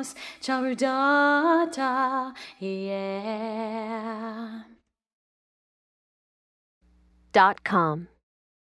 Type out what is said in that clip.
our Charudata, yeah. Dot com.